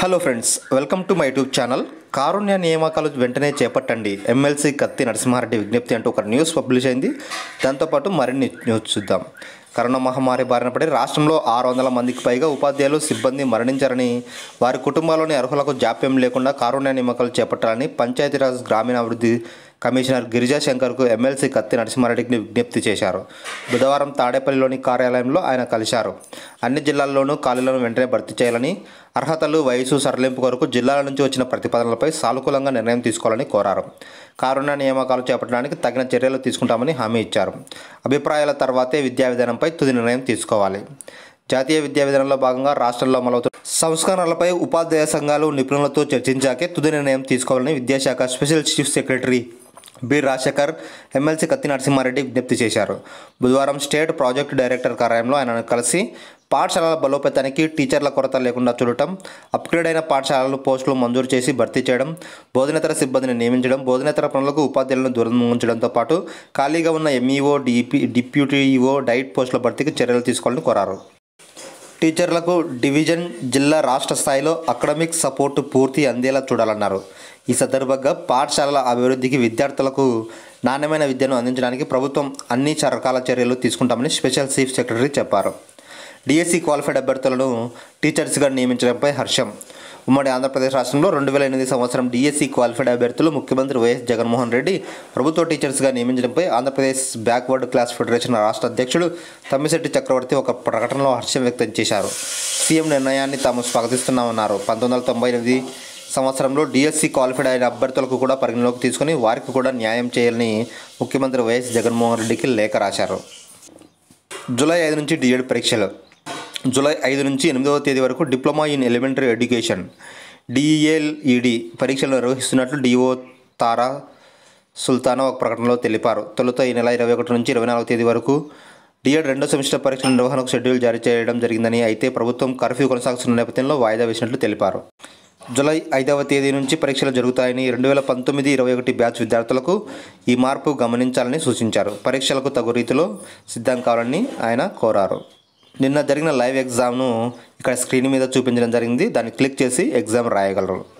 Hello friends welcome to my YouTube channel. కారుణ్య నియామకాలు వెంటనే చేపట్టండి. MLC Kathi Narasimha Reddy విజ్ఞప్తి అంటూ ఒక న్యూస్ పబ్లిష్ అయింది. దాంతోపాటు మరిన్ని న్యూస్ చూద్దాం. కరోనా మహమ్మారి బారిన పడి రాష్ట్రంలో ఆరు వందల మందికి పైగా ఉపాధ్యాయులు సిబ్బంది మరణించారని వారి కుటుంబాల్లోని అర్హులకు జాప్యం లేకుండా కారుణ్య నియామకాలు చేపట్టాలని పంచాయతీరాజ్ గ్రామీణాభివృద్ధి కమిషనర్ గిరిజా శంకర్కు ఎమ్మెల్సీ కత్తి నరసింహారెడ్డికి విజ్ఞప్తి చేశారు. బుధవారం తాడేపల్లిలోని కార్యాలయంలో ఆయన కలిశారు. అన్ని జిల్లాల్లోనూ ఖాళీలను వెంటనే భర్తీ చేయాలని అర్హతలు వయసు సరళింపు కొరకు జిల్లాల నుంచి వచ్చిన ప్రతిపాదనలపై సానుకూలంగా నిర్ణయం తీసుకోవాలని కోరారు. కారుణ్య నియామకాలు చేపట్టడానికి తగిన చర్యలు తీసుకుంటామని హామీ ఇచ్చారు. అభిప్రాయాల తర్వాతే విద్యా విధానంపై తుది నిర్ణయం తీసుకోవాలి. జాతీయ విద్యా విధానంలో భాగంగా రాష్ట్రంలో అమలవుతున్న సంస్కరణలపై ఉపాధ్యాయ సంఘాలు నిపుణులతో చర్చించాకే తుది నిర్ణయం తీసుకోవాలని విద్యాశాఖ special chief secretary B. Rajasekhar MLC Kathi Narasimha Reddy విజ్ఞప్తి చేశారు. బుధవారం స్టేట్ ప్రాజెక్టు డైరెక్టర్ కార్యాలయంలో ఆయన కలిసి పాఠశాలల బలోపేతానికి టీచర్ల కొరత లేకుండా చూడటం అప్గ్రేడ్ అయిన పాఠశాలలు పోస్టులు మంజూరు చేసి భర్తీ చేయడం బోధనేతర సిబ్బందిని నియమించడం బోధనేతర పనులకు ఉపాధ్యాయులను దూరం ఉంచడంతో పాటు ఖాళీగా ఉన్న ఎంఈఓ డిపి డిప్యూటీ డైట్ పోస్టుల భర్తీకి చర్యలు తీసుకోవాలని కోరారు. టీచర్లకు డివిజన్ జిల్లా రాష్ట్ర స్థాయిలో అకాడమిక్ సపోర్టు పూర్తి అందేలా చూడాలన్నారు. ఈ సందర్భంగా పాఠశాలల అభివృద్ధికి విద్యార్థులకు నాణ్యమైన విద్యను అందించడానికి ప్రభుత్వం అన్ని రకాల చర్యలు తీసుకుంటామని స్పెషల్ చీఫ్ సెక్రటరీ చెప్పారు. డిఎస్సి క్వాలిఫైడ్ అభ్యర్థులను టీచర్స్గా నియమించడంపై హర్షం ఉమ్మడి ఆంధ్రప్రదేశ్ రాష్ట్రంలో రెండు వేల ఎనిమిది సంవత్సరం డిఎస్సి క్వాలిఫైడ్ అభ్యర్థులు ముఖ్యమంత్రి వైఎస్ జగన్మోహన్ రెడ్డి ప్రభుత్వ టీచర్స్గా నియమించడంపై ఆంధ్రప్రదేశ్ బ్యాక్వర్డ్ క్లాస్ ఫెడరేషన్ రాష్ట్ర అధ్యక్షుడు తమ్మిశెట్టి చక్రవర్తి ఒక ప్రకటనలో హర్షం వ్యక్తం చేశారు. సీఎం నిర్ణయాన్ని తాము స్వాగతిస్తున్నామన్నారు. పంతొమ్మిది వందల తొంభై ఎనిమిది సంవత్సరంలో డిఎస్సి క్వాలిఫైడ్ అయిన అభ్యర్థులకు కూడా పరిగణలోకి తీసుకుని వారికి కూడా న్యాయం చేయాలని ముఖ్యమంత్రి వైఎస్ జగన్మోహన్ రెడ్డికి లేఖ రాశారు. జూలై ఐదు నుంచి డిఎడ్ పరీక్షలు జూలై ఐదు నుంచి ఎనిమిదవ తేదీ వరకు diploma in elementary education DElEd పరీక్షలు నిర్వహిస్తున్నట్లు డిఓ తారా సుల్తానా ఒక ప్రకటనలో తెలిపారు. తొలుత ఈ నెల ఇరవై ఒకటి నుంచి ఇరవై నాలుగో తేదీ వరకు డిఎడ్ రెండో సెమిస్టర్ పరీక్షల నిర్వహణకు షెడ్యూల్ జారీ చేయడం జరిగిందని అయితే ప్రభుత్వం కర్ఫ్యూ కొనసాగుతున్న నేపథ్యంలో వాయిదా వేసినట్లు తెలిపారు. జూలై ఐదవ తేదీ నుంచి పరీక్షలు జరుగుతాయని రెండు వేల పంతొమ్మిది ఇరవై ఒకటి బ్యాచ్ విద్యార్థులకు ఈ మార్పు గమనించాలని సూచించారు. పరీక్షలకు తగు రీతిలో సిద్ధం కావాలని ఆయన కోరారు. నిన్న జరిగిన లైవ్ ఎగ్జామ్ను ఇక్కడ స్క్రీన్ మీద చూపించడం జరిగింది. దాన్ని క్లిక్ చేసి ఎగ్జామ్ రాయగలరు.